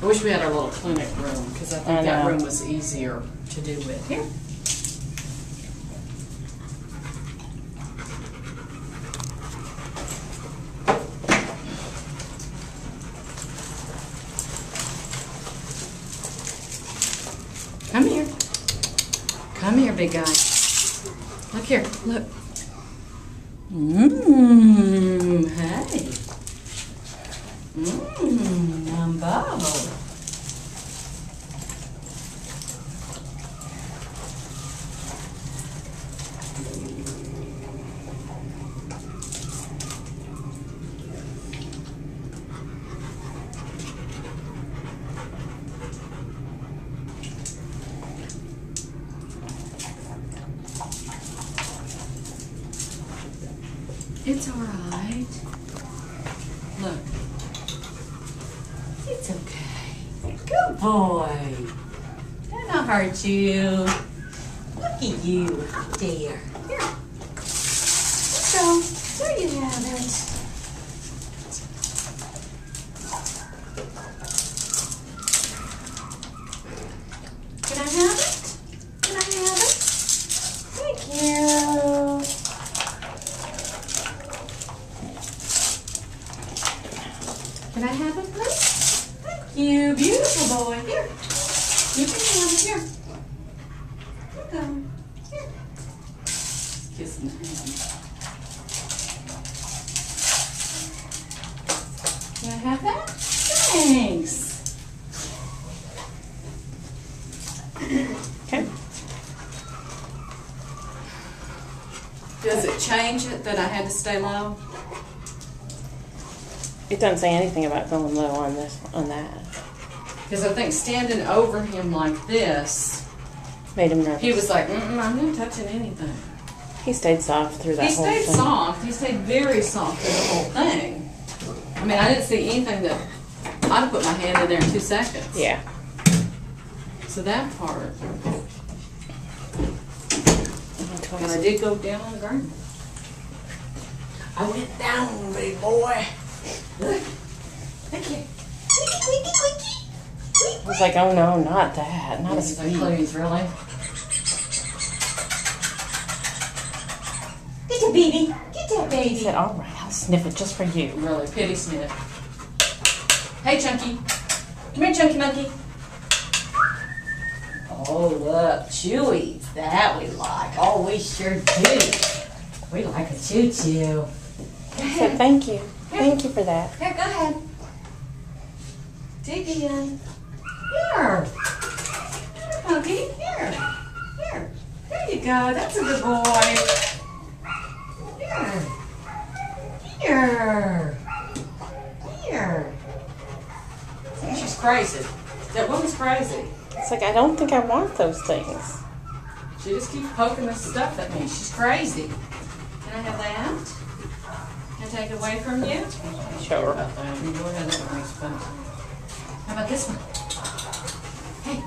I wish we had our little clinic room, because I think I that know. room was easier to do with. Here. Come here. Come here, big guy. Look here, look. Mmm, hey. Mmm, It's all right. Look. It's okay. Good boy. Don't I hurt you. Look at you. There. Here. So, there you have it. Can I have it? Can I have it? Thank you. Can I have it, please? You, beautiful boy. Here. You can it. Here. Go. Here. Kiss in the hand. Can I have that? Thanks. Okay. Does it change it that I had to stay low? It doesn't say anything about going low on this on that. Because I think standing over him like this, Made him nervous. he was like, Mm-mm, I'm not touching anything. He stayed soft through that He whole stayed thing. soft. He stayed very soft through the whole thing. I mean, I didn't see anything that I'd have put my hand in there in two seconds. Yeah. So that part. Mm-hmm. And I did go down on the ground. I went down, big boy. Look. Look here. Was like, oh no, not that. Not a He's like, speed. please, really? Get that baby. Get that He baby. said, all right, I'll sniff it just for you. Really, pity sniff. Hey, Chunky. Come here, Chunky Monkey. Oh, look, Chewy. That we like. Oh, we sure do. We like a choo-choo. Go I said, ahead. thank you. Thank you for that. Here, go ahead. Dig in. Here. Here, Monkey. Here. Here. There you go. That's a good boy. Here. Here. Here. She's crazy. That woman's crazy. It's like, I don't think I want those things. She just keeps poking this stuff at me. She's crazy. Can I have that? Can I take it away from you? Sure. about that. You go ahead and make fun. How about this one? Hey,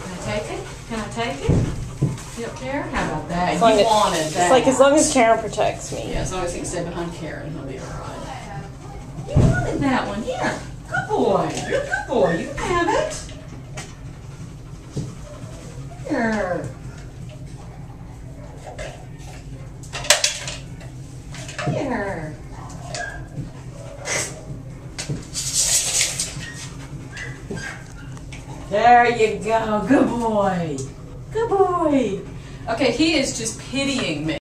can I take it? Can I take it? You don't care? How about that? As long you as- wanted that. It's like, as long as Karen protects me. Yeah, as long as he can stay behind Karen, he'll be all right. You wanted that one. Here. Good boy. You're a good boy. You can have it. Here. Here. There you go. Good boy. Good boy. Okay, he is just pitying me.